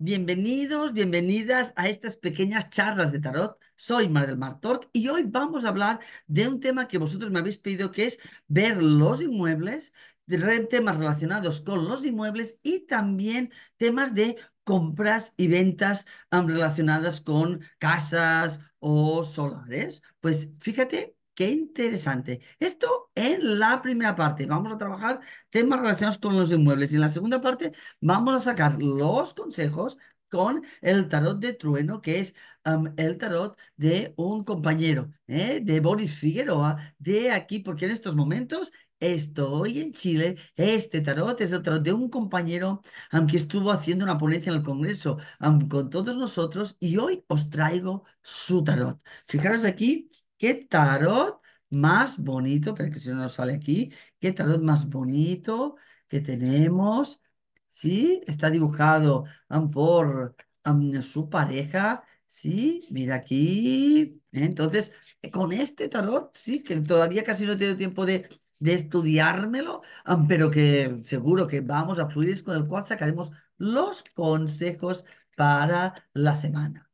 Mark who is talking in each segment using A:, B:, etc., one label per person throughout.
A: Bienvenidos, bienvenidas a estas pequeñas charlas de tarot. Soy Mar del Mar Tort y hoy vamos a hablar de un tema que vosotros me habéis pedido, que es ver los inmuebles, temas relacionados con los inmuebles y también temas de compras y ventas relacionadas con casas o solares. Pues fíjate Qué interesante. Esto en la primera parte. Vamos a trabajar temas relacionados con los inmuebles. Y en la segunda parte vamos a sacar los consejos con el tarot de trueno, que es el tarot de un compañero, ¿eh? de Boris Figueroa, de aquí, porque en estos momentos estoy en Chile. Este tarot es el tarot de un compañero que estuvo haciendo una ponencia en el Congreso con todos nosotros y hoy os traigo su tarot. Fijaros aquí qué tarot más bonito, pero que si no nos sale aquí, qué tarot más bonito que tenemos. Sí, está dibujado por su pareja. Sí, mira aquí. Entonces, con este tarot, sí, que todavía casi no he tenido tiempo de, de estudiármelo, pero que seguro que vamos a fluir, con el cual sacaremos los consejos para la semana.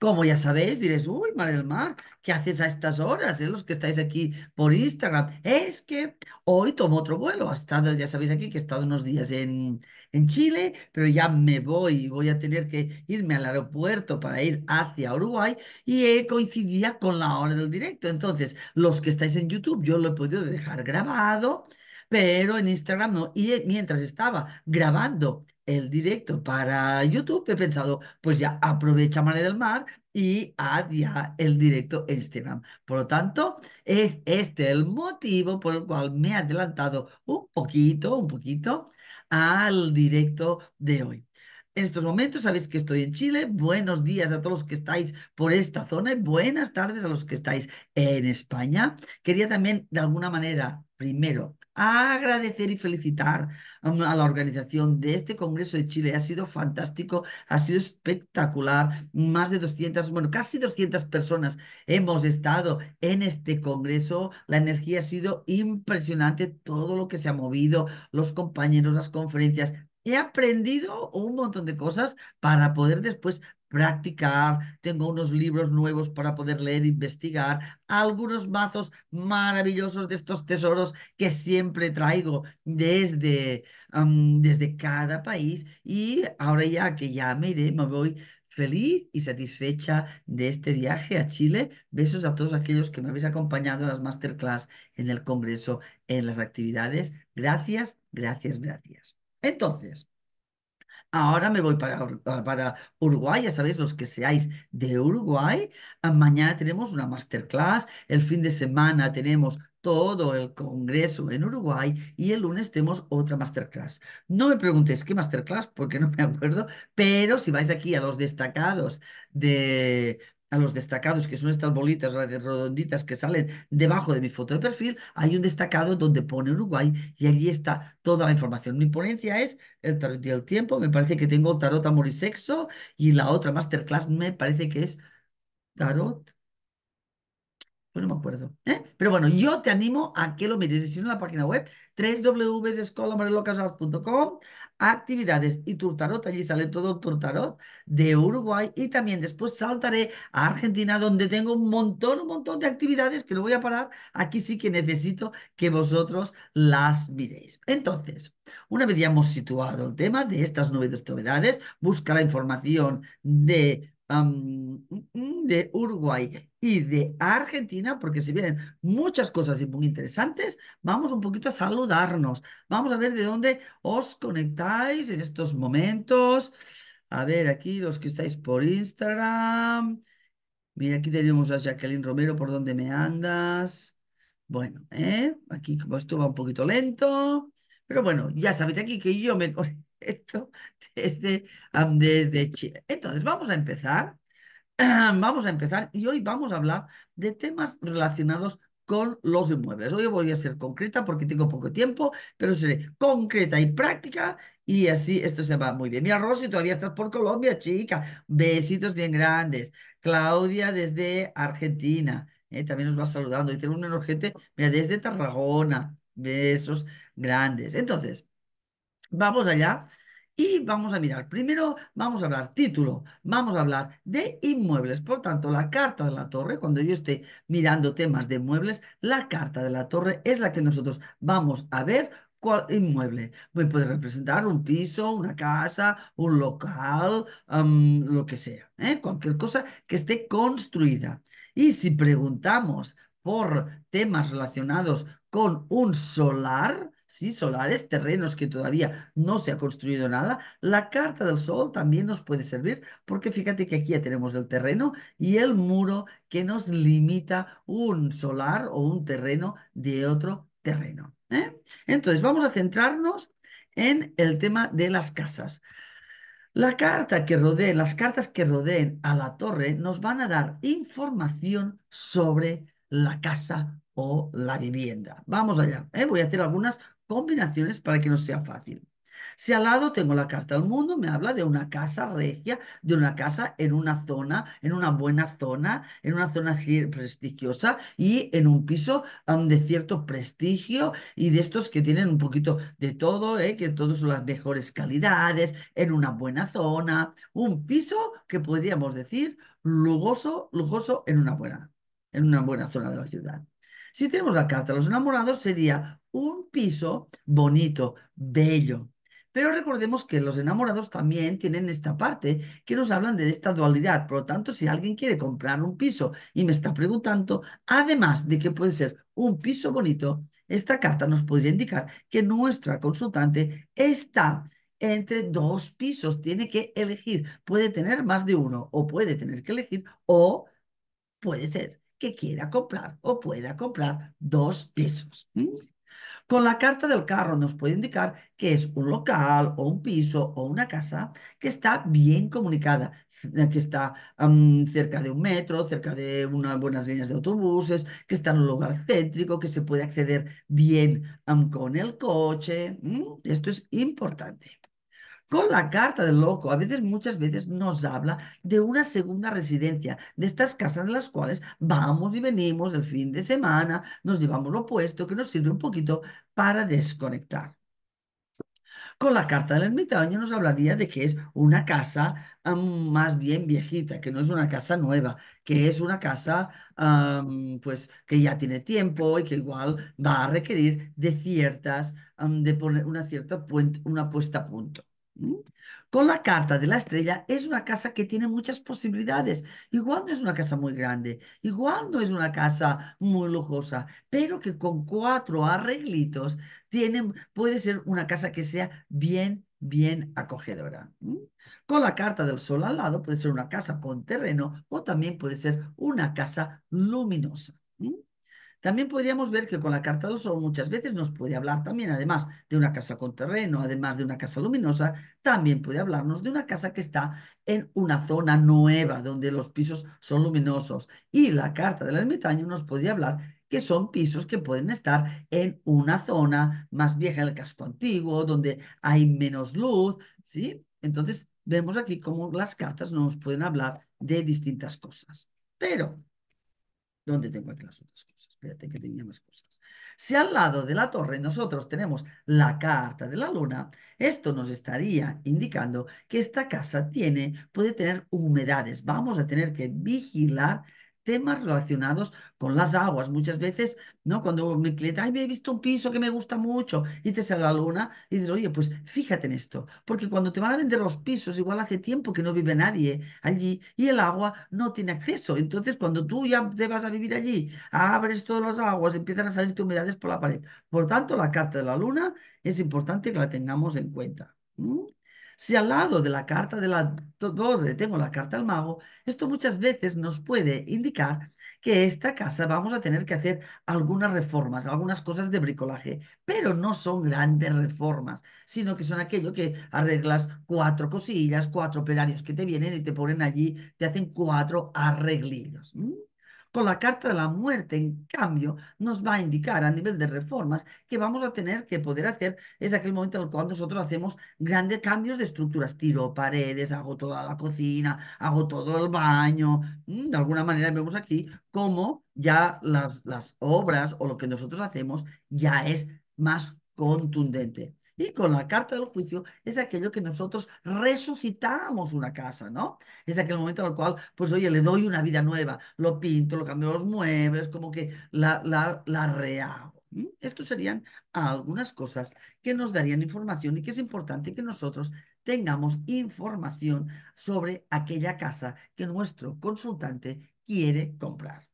A: Como ya sabéis, diréis, uy, Mar del Mar, ¿qué haces a estas horas? Eh? Los que estáis aquí por Instagram. Es que hoy tomo otro vuelo. Ha estado, ya sabéis aquí que he estado unos días en, en Chile, pero ya me voy, voy a tener que irme al aeropuerto para ir hacia Uruguay y coincidía con la hora del directo. Entonces, los que estáis en YouTube, yo lo he podido dejar grabado, pero en Instagram no. Y mientras estaba grabando el directo para YouTube, he pensado, pues ya aprovecha Mare del Mar y haz ya el directo en Instagram. Por lo tanto, es este el motivo por el cual me he adelantado un poquito, un poquito al directo de hoy. En estos momentos sabéis que estoy en Chile. Buenos días a todos los que estáis por esta zona y buenas tardes a los que estáis en España. Quería también, de alguna manera, primero, agradecer y felicitar a la organización de este Congreso de Chile. Ha sido fantástico, ha sido espectacular. Más de 200, bueno, casi 200 personas hemos estado en este Congreso. La energía ha sido impresionante, todo lo que se ha movido, los compañeros, las conferencias. He aprendido un montón de cosas para poder después practicar, tengo unos libros nuevos para poder leer, investigar, algunos mazos maravillosos de estos tesoros que siempre traigo desde, desde cada país y ahora ya que ya me iré, me voy feliz y satisfecha de este viaje a Chile. Besos a todos aquellos que me habéis acompañado en las masterclass, en el congreso, en las actividades. Gracias, gracias, gracias. Entonces, Ahora me voy para, para Uruguay, ya sabéis, los que seáis de Uruguay. Ah, mañana tenemos una masterclass, el fin de semana tenemos todo el congreso en Uruguay y el lunes tenemos otra masterclass. No me preguntéis qué masterclass porque no me acuerdo, pero si vais aquí a los destacados de a los destacados, que son estas bolitas redonditas que salen debajo de mi foto de perfil, hay un destacado donde pone Uruguay y allí está toda la información. Mi ponencia es el tarot del tiempo, me parece que tengo tarot, amor y sexo y la otra masterclass me parece que es tarot. No me acuerdo. ¿eh? Pero bueno, yo te animo a que lo mires. Si no, en la página web www.escolamarelocasals.com actividades y Turtarot, allí sale todo Turtarot de Uruguay y también después saltaré a Argentina donde tengo un montón, un montón de actividades que no voy a parar. Aquí sí que necesito que vosotros las miréis. Entonces, una vez ya hemos situado el tema de estas novedades, busca la información de de Uruguay y de Argentina, porque si vienen muchas cosas muy interesantes, vamos un poquito a saludarnos. Vamos a ver de dónde os conectáis en estos momentos. A ver, aquí los que estáis por Instagram. Mira, aquí tenemos a Jacqueline Romero, ¿por dónde me andas? Bueno, ¿eh? aquí como esto va un poquito lento, pero bueno, ya sabéis aquí que yo me conecto desde, desde Chile. Entonces, vamos a empezar. Vamos a empezar y hoy vamos a hablar de temas relacionados con los inmuebles. Hoy voy a ser concreta porque tengo poco tiempo, pero seré concreta y práctica y así esto se va muy bien. Mira, Rosy, todavía estás por Colombia, chica. Besitos bien grandes. Claudia desde Argentina, eh, también nos va saludando. Y tenemos una gente, mira, desde Tarragona. Besos grandes. Entonces, vamos allá. Y vamos a mirar, primero vamos a hablar título, vamos a hablar de inmuebles. Por tanto, la carta de la torre, cuando yo esté mirando temas de muebles, la carta de la torre es la que nosotros vamos a ver cuál inmueble. Puede representar un piso, una casa, un local, lo que sea, ¿eh? cualquier cosa que esté construida. Y si preguntamos por temas relacionados con un solar, ¿sí? solares, terrenos que todavía no se ha construido nada, la carta del sol también nos puede servir porque fíjate que aquí ya tenemos el terreno y el muro que nos limita un solar o un terreno de otro terreno. ¿eh? Entonces, vamos a centrarnos en el tema de las casas. La carta que rodee, las cartas que rodeen a la torre nos van a dar información sobre la casa o la vivienda. Vamos allá. ¿eh? Voy a hacer algunas combinaciones para que nos sea fácil. Si al lado tengo la carta del mundo, me habla de una casa regia, de una casa en una zona, en una buena zona, en una zona prestigiosa y en un piso de cierto prestigio y de estos que tienen un poquito de todo, ¿eh? que todos son las mejores calidades, en una buena zona, un piso que podríamos decir lujoso, lujoso en una buena, en una buena zona de la ciudad. Si tenemos la carta de los enamorados, sería un piso bonito, bello. Pero recordemos que los enamorados también tienen esta parte que nos hablan de esta dualidad. Por lo tanto, si alguien quiere comprar un piso y me está preguntando, además de que puede ser un piso bonito, esta carta nos podría indicar que nuestra consultante está entre dos pisos. Tiene que elegir. Puede tener más de uno o puede tener que elegir o puede ser que quiera comprar o pueda comprar dos pisos. Con la carta del carro nos puede indicar que es un local o un piso o una casa que está bien comunicada, que está cerca de un metro, cerca de unas buenas líneas de autobuses, que está en un lugar céntrico, que se puede acceder bien con el coche. Esto es importante. Con la carta del loco, a veces, muchas veces nos habla de una segunda residencia, de estas casas en las cuales vamos y venimos el fin de semana, nos llevamos lo opuesto, que nos sirve un poquito para desconectar. Con la carta del ermitaño nos hablaría de que es una casa más bien viejita, que no es una casa nueva, que es una casa pues que ya tiene tiempo y que igual va a requerir de ciertas, de poner una cierta una puesta a punto. Con la carta de la estrella es una casa que tiene muchas posibilidades. Igual no es una casa muy grande, igual no es una casa muy lujosa, pero que con cuatro arreglitos puede ser una casa que sea bien, bien acogedora. Con la carta del sol al lado puede ser una casa con terreno o también puede ser una casa luminosa. También podríamos ver que con la carta del sol muchas veces nos puede hablar también, además de una casa con terreno, además de una casa luminosa, también puede hablarnos de una casa que está en una zona nueva, donde los pisos son luminosos. Y la carta del ermitaño nos podría hablar que son pisos que pueden estar en una zona más vieja, el casco antiguo, donde hay menos luz, ¿sí? Entonces, vemos aquí cómo las cartas nos pueden hablar de distintas cosas. Pero ¿Dónde tengo aquí las otras cosas? Espérate que tenía más cosas. Si al lado de la torre nosotros tenemos la carta de la luna, esto nos estaría indicando que esta casa tiene, puede tener humedades. Vamos a tener que vigilar temas relacionados con las aguas. Muchas veces, ¿no? Cuando mi cliente, ay, me he visto un piso que me gusta mucho y te sale la luna y dices, oye, pues fíjate en esto, porque cuando te van a vender los pisos, igual hace tiempo que no vive nadie allí y el agua no tiene acceso. Entonces, cuando tú ya te vas a vivir allí, abres todas las aguas, empiezan a salirte humedades por la pared. Por tanto, la carta de la luna es importante que la tengamos en cuenta. Si al lado de la carta de la torre tengo la carta al mago, esto muchas veces nos puede indicar que esta casa vamos a tener que hacer algunas reformas, algunas cosas de bricolaje, pero no son grandes reformas, sino que son aquello que arreglas cuatro cosillas, cuatro operarios que te vienen y te ponen allí, te hacen cuatro arreglillos. Con la carta de la muerte, en cambio, nos va a indicar a nivel de reformas que vamos a tener que poder hacer, es aquel momento en el cual nosotros hacemos grandes cambios de estructuras, tiro paredes, hago toda la cocina, hago todo el baño. Mm, de alguna manera vemos aquí cómo ya las, las obras o lo que nosotros hacemos ya es más contundente. Y con la carta del juicio es aquello que nosotros resucitamos una casa, ¿no? Es aquel momento en el cual, pues oye, le doy una vida nueva, lo pinto, lo cambio los muebles, como que la, la, la rehago. Estos serían algunas cosas que nos darían información y que es importante que nosotros tengamos información sobre aquella casa que nuestro consultante quiere comprar.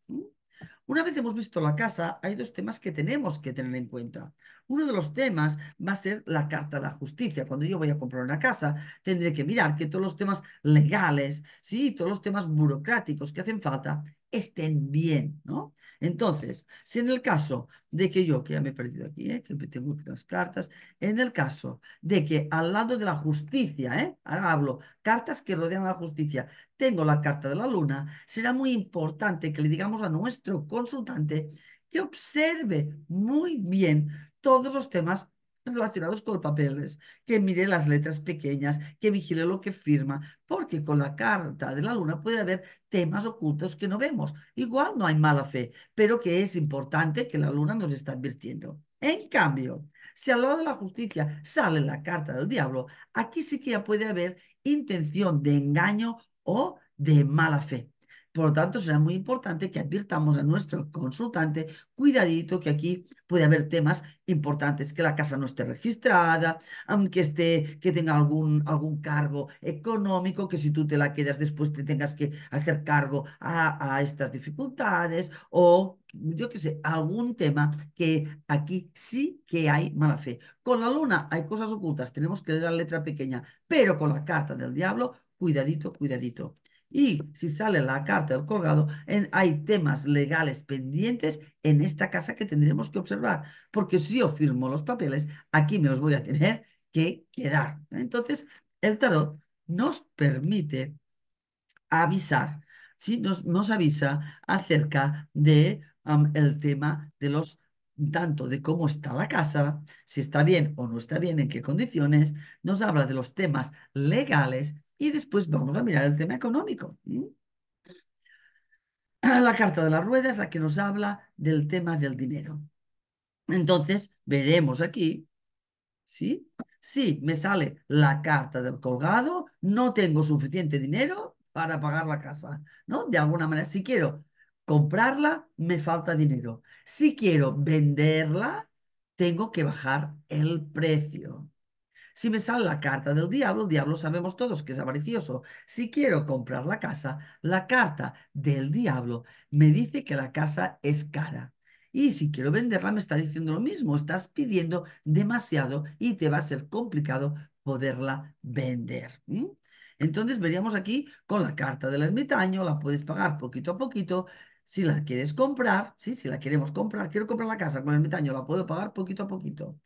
A: Una vez hemos visto la casa, hay dos temas que tenemos que tener en cuenta. Uno de los temas va a ser la carta de la justicia. Cuando yo voy a comprar una casa, tendré que mirar que todos los temas legales, sí, todos los temas burocráticos que hacen falta estén bien, ¿no? Entonces, si en el caso de que yo, que ya me he perdido aquí, ¿eh? que tengo las cartas, en el caso de que al lado de la justicia, ¿eh? hablo, cartas que rodean a la justicia, tengo la carta de la luna, será muy importante que le digamos a nuestro consultante que observe muy bien todos los temas relacionados con papeles, que mire las letras pequeñas, que vigile lo que firma, porque con la carta de la luna puede haber temas ocultos que no vemos. Igual no hay mala fe, pero que es importante que la luna nos está advirtiendo. En cambio, si al lado de la justicia sale la carta del diablo, aquí sí que ya puede haber intención de engaño o de mala fe. Por lo tanto, será muy importante que advirtamos a nuestro consultante, cuidadito, que aquí puede haber temas importantes, que la casa no esté registrada, que, esté, que tenga algún, algún cargo económico, que si tú te la quedas después te tengas que hacer cargo a, a estas dificultades, o yo qué sé, algún tema que aquí sí que hay mala fe. Con la luna hay cosas ocultas, tenemos que leer la letra pequeña, pero con la carta del diablo, cuidadito, cuidadito. Y si sale la carta del colgado, hay temas legales pendientes en esta casa que tendremos que observar, porque si yo firmo los papeles, aquí me los voy a tener que quedar. Entonces, el tarot nos permite avisar, ¿sí? nos, nos avisa acerca de el tema de los tanto de cómo está la casa, si está bien o no está bien, en qué condiciones, nos habla de los temas legales y después vamos a mirar el tema económico. La carta de la rueda es la que nos habla del tema del dinero. Entonces, veremos aquí, ¿sí? Si me sale la carta del colgado, no tengo suficiente dinero para pagar la casa, ¿no? De alguna manera, si quiero comprarla, me falta dinero. Si quiero venderla, tengo que bajar el precio. Si me sale la carta del diablo, el diablo sabemos todos que es avaricioso. Si quiero comprar la casa, la carta del diablo me dice que la casa es cara. Y si quiero venderla, me está diciendo lo mismo. Estás pidiendo demasiado y te va a ser complicado poderla vender. Entonces veríamos aquí con la carta del ermitaño, la puedes pagar poquito a poquito. Si la quieres comprar, sí, si la queremos comprar, quiero comprar la casa con el ermitaño, la puedo pagar poquito a poquito.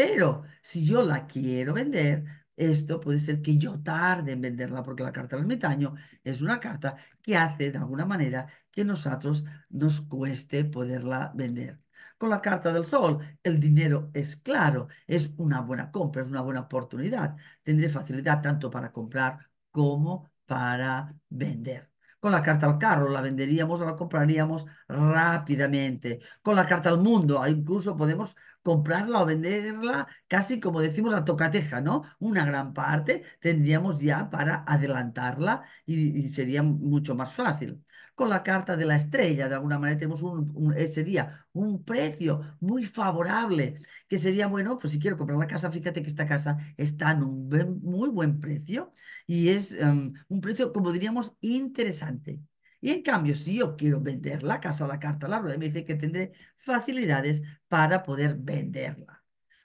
A: Pero si yo la quiero vender, esto puede ser que yo tarde en venderla porque la carta del ermitaño es una carta que hace de alguna manera que nosotros nos cueste poderla vender. Con la carta del sol, el dinero es claro, es una buena compra, es una buena oportunidad. Tendré facilidad tanto para comprar como para vender. Con la carta al carro la venderíamos o la compraríamos rápidamente. Con la carta al mundo incluso podemos comprarla o venderla casi como decimos a tocateja, ¿no? Una gran parte tendríamos ya para adelantarla y, sería mucho más fácil. Con la carta de la estrella, de alguna manera tenemos un, eh, sería un precio muy favorable, que sería bueno, pues si quiero comprar la casa, fíjate que esta casa está en un muy buen precio y es em, un precio, como diríamos, interesante. Y en cambio, si yo quiero vender la casa, la carta, la rueda, me dice que tendré facilidades para poder venderla.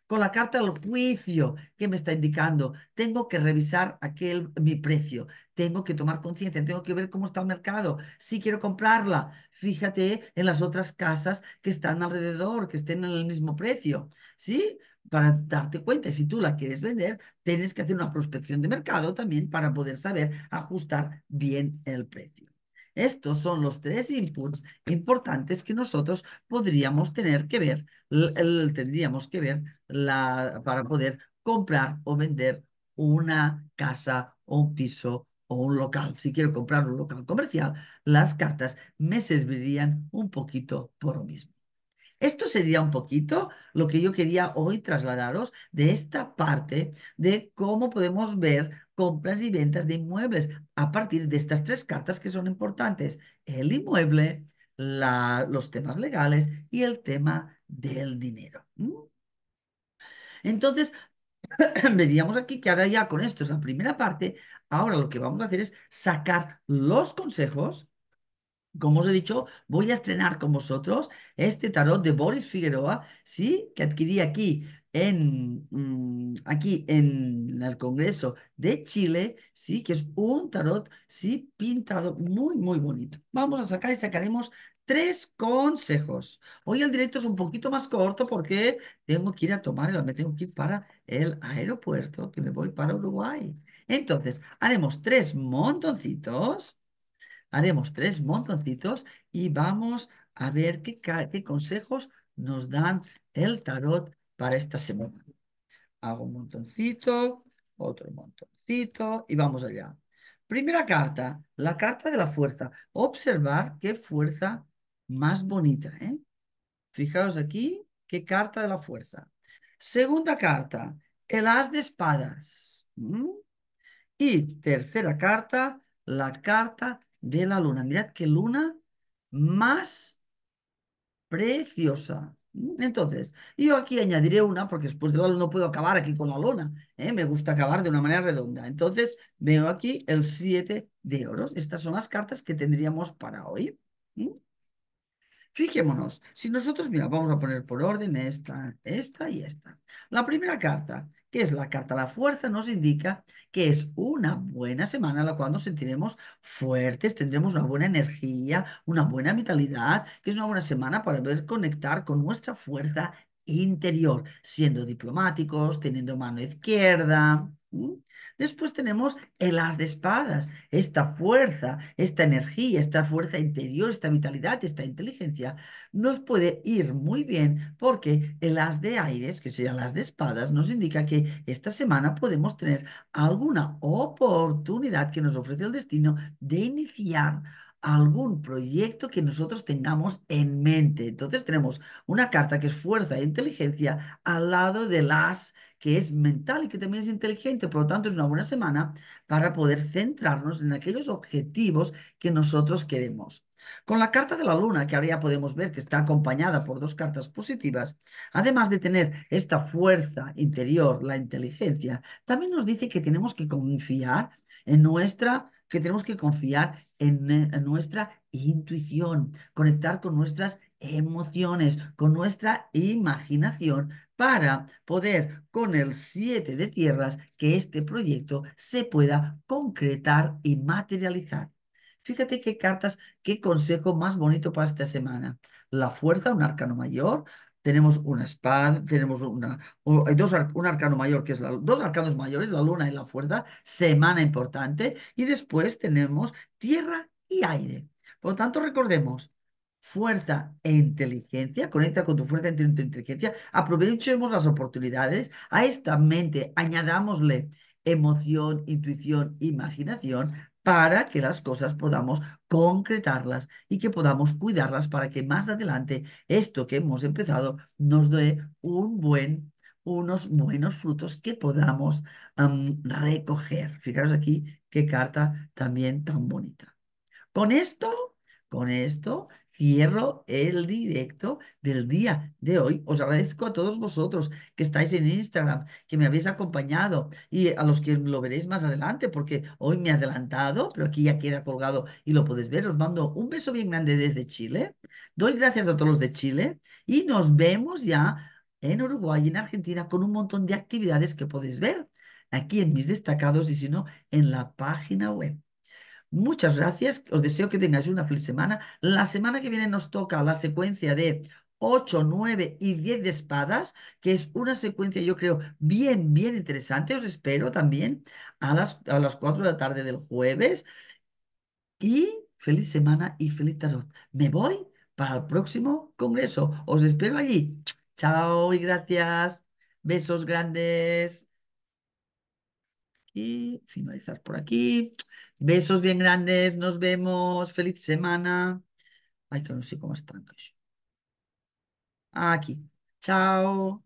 A: Con la carta del juicio que me está indicando, tengo que revisar aquel mi precio, tengo que tomar conciencia, tengo que ver cómo está el mercado. Si quiero comprarla, fíjate en las otras casas que están alrededor, que estén en el mismo precio, ¿sí? Para darte cuenta, si tú la quieres vender, tienes que hacer una prospección de mercado también para poder saber ajustar bien el precio. Estos son los tres inputs importantes que nosotros podríamos tener que ver, tendríamos que ver la, para poder comprar o vender una casa o un piso o un local. Si quiero comprar un local comercial, las cartas me servirían un poquito por lo mismo. Esto sería un poquito lo que yo quería hoy trasladaros de esta parte de cómo podemos ver compras y ventas de inmuebles a partir de estas tres cartas que son importantes. El inmueble, los temas legales y el tema del dinero. Entonces, veríamos aquí que ahora ya con esto es la primera parte, ahora lo que vamos a hacer es sacar los consejos como os he dicho, voy a estrenar con vosotros este tarot de Boris Figueroa, sí, que adquirí aquí en, mm, aquí en el Congreso de Chile, sí, que es un tarot, sí, pintado muy, muy bonito. Vamos a sacar y sacaremos tres consejos. Hoy el directo es un poquito más corto porque tengo que ir a tomar, me tengo que ir para el aeropuerto, que me voy para Uruguay. Entonces, haremos tres montoncitos. Haremos tres montoncitos y vamos a ver qué, consejos nos dan el tarot para esta semana. Hago un montoncito, otro montoncito y vamos allá. Primera carta, la carta de la fuerza. Observar qué fuerza más bonita, ¿eh? Fijaos aquí, qué carta de la fuerza. Segunda carta, el as de espadas. Y tercera carta, la carta de la luna. Mirad qué luna más preciosa. Entonces, yo aquí añadiré una, porque después de la no puedo acabar aquí con la luna. ¿eh? Me gusta acabar de una manera redonda. Entonces, veo aquí el 7 de oros. Estas son las cartas que tendríamos para hoy. Fijémonos, si nosotros, mira, vamos a poner por orden esta, esta y esta. La primera carta, que es la carta La Fuerza, nos indica que es una buena semana la cual nos sentiremos fuertes, tendremos una buena energía, una buena vitalidad, que es una buena semana para poder conectar con nuestra fuerza interior, siendo diplomáticos, teniendo mano izquierda. ¿M? Después tenemos el as de espadas, esta fuerza, esta energía, esta fuerza interior, esta vitalidad, esta inteligencia, nos puede ir muy bien porque el as de aires, que sería las de espadas, nos indica que esta semana podemos tener alguna oportunidad que nos ofrece el destino de iniciar algún proyecto que nosotros tengamos en mente. Entonces tenemos una carta que es fuerza e inteligencia al lado del as que es mental y que también es inteligente. Por lo tanto, es una buena semana para poder centrarnos en aquellos objetivos que nosotros queremos. Con la carta de la luna, que ahora ya podemos ver que está acompañada por dos cartas positivas, además de tener esta fuerza interior, la inteligencia, también nos dice que tenemos que confiar en nuestra, que tenemos que confiar en, nuestra intuición, conectar con nuestras emociones, con nuestra imaginación para poder con el 7 de tierras que este proyecto se pueda concretar y materializar. Fíjate qué cartas, qué consejo más bonito para esta semana. La fuerza, un arcano mayor. Tenemos una espada, tenemos una, dos, un arcano mayor que es la, dos arcanos mayores, la luna y la fuerza, semana importante, y después tenemos tierra y aire. Por lo tanto, recordemos, fuerza e inteligencia, conecta con tu fuerza e inteligencia, aprovechemos las oportunidades, a esta mente añadámosle emoción, intuición, imaginación, para que las cosas podamos concretarlas y que podamos cuidarlas para que más adelante esto que hemos empezado nos dé un buen, unos buenos frutos que podamos am, recoger. Fijaros aquí qué carta también tan bonita. Con esto, con esto, cierro el directo del día de hoy. Os agradezco a todos vosotros que estáis en Instagram, que me habéis acompañado y a los que lo veréis más adelante, porque hoy me he adelantado, pero aquí ya queda colgado y lo podéis ver. Os mando un beso bien grande desde Chile. Doy gracias a todos los de Chile y nos vemos ya en Uruguay y en Argentina con un montón de actividades que podéis ver aquí en mis destacados y si no, en la página web. Muchas gracias. Os deseo que tengáis una feliz semana. La semana que viene nos toca la secuencia de 8, 9 y 10 de espadas, que es una secuencia, yo creo, bien, bien interesante. Os espero también a las, a las 4 de la tarde del jueves. Y feliz semana y feliz tarot. Me voy para el próximo congreso. Os espero allí. Chao y gracias. Besos grandes. Y finalizar por aquí. Besos bien grandes, nos vemos. Feliz semana. Ay, que no sé cómo están. Aquí. Chao.